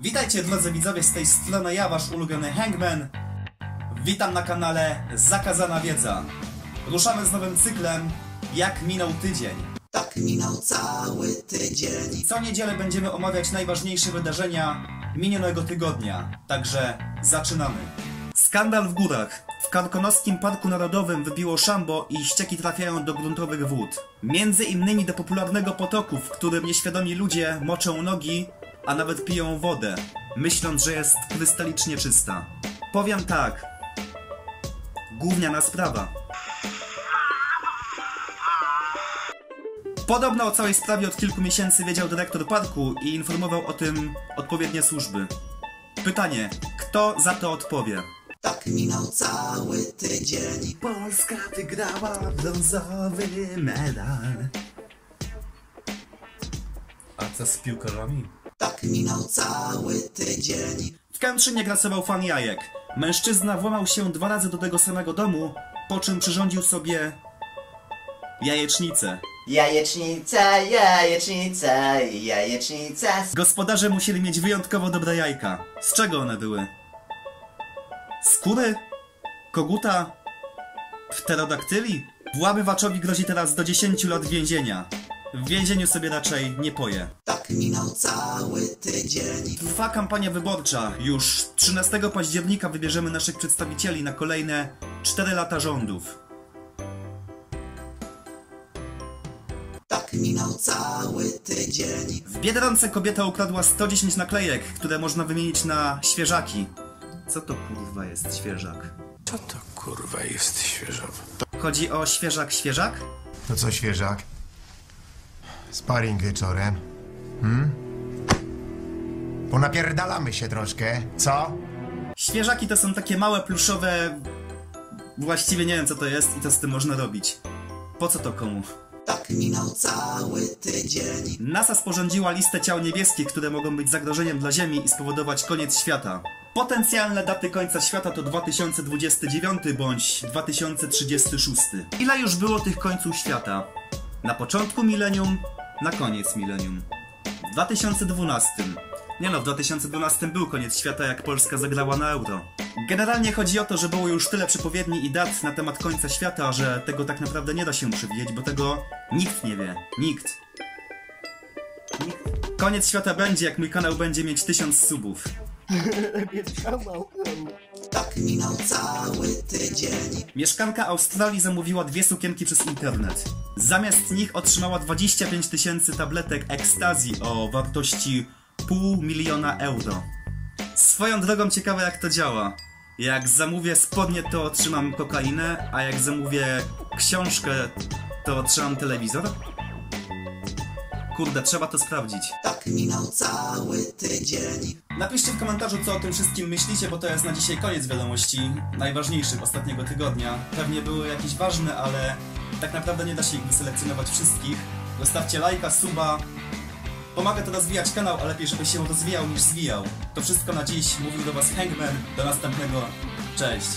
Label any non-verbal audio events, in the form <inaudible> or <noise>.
Witajcie drodzy widzowie, z tej strony ja, wasz ulubiony Hangman. Witam na kanale Zakazana Wiedza. Ruszamy z nowym cyklem Jak minął tydzień. Tak minął cały tydzień. Co niedzielę będziemy omawiać najważniejsze wydarzenia minionego tygodnia. Także zaczynamy. Skandal w górach. W Karkonoskim Parku Narodowym wybiło szambo i ścieki trafiają do gruntowych wód. Między innymi do popularnego potoku, w którym nieświadomi ludzie moczą nogi, a nawet piją wodę, myśląc, że jest krystalicznie czysta. Powiem tak. Gówniana sprawa. Podobno o całej sprawie od kilku miesięcy wiedział dyrektor parku i informował o tym odpowiednie służby. Pytanie, kto za to odpowie? Tak minął cały tydzień. Polska wygrała brązowy medal. A co z piłkarzami? Tak minął cały tydzień. W Kętrzynie grasował fan jajek. Mężczyzna włamał się dwa razy do tego samego domu, po czym przyrządził sobie jajecznicę. Jajecznica, jajecznica, jajecznica. Gospodarze musieli mieć wyjątkowo dobre jajka. Z czego one były? Skóry? Koguta? Pterodaktyli? Włamywaczowi grozi teraz do 10 lat więzienia. W więzieniu sobie raczej nie poje. Tak minął cały tydzień. Trwa kampania wyborcza. Już 13 października wybierzemy naszych przedstawicieli na kolejne 4 lata rządów. Tak minął cały tydzień. W Biedronce kobieta ukradła 110 naklejek, które można wymienić na świeżaki. Co to kurwa jest świeżak? Co to kurwa jest świeżowe? Chodzi o świeżak świeżak? To co świeżak? Sparring wieczorem. Hmm? Ponapierdalamy się troszkę, co? Świeżaki to są takie małe pluszowe... Właściwie nie wiem co to jest i co z tym można robić. Po co to komu? Tak minął cały tydzień. NASA sporządziła listę ciał niebieskich, które mogą być zagrożeniem dla Ziemi i spowodować koniec świata. Potencjalne daty końca świata to 2029 bądź 2036. Ile już było tych końców świata? Na początku milenium, na koniec milenium. W 2012. Nie no, w 2012 był koniec świata, jak Polska zagrała na euro. Generalnie chodzi o to, że było już tyle przepowiedni i dat na temat końca świata, że tego tak naprawdę nie da się przewidzieć, bo tego nikt nie wie. Nikt. Koniec świata będzie, jak mój kanał będzie mieć 1000 subów. <laughs> Tak minął cały tydzień. Mieszkanka Australii zamówiła dwie sukienki przez internet. Zamiast nich otrzymała 25 tysięcy tabletek ekstazji o wartości pół miliona euro. Swoją drogą ciekawe jak to działa. Jak zamówię spodnie to otrzymam kokainę, a jak zamówię książkę to otrzymam telewizor? Kurde, trzeba to sprawdzić. Tak minął cały tydzień. Napiszcie w komentarzu, co o tym wszystkim myślicie, bo to jest na dzisiaj koniec wiadomości najważniejszych ostatniego tygodnia. Pewnie były jakieś ważne, ale tak naprawdę nie da się ich wyselekcjonować wszystkich. Zostawcie lajka, suba. Pomaga to rozwijać kanał, a lepiej, żeby się rozwijał niż zwijał. To wszystko na dziś. Mówił do Was Hangman. Do następnego. Cześć.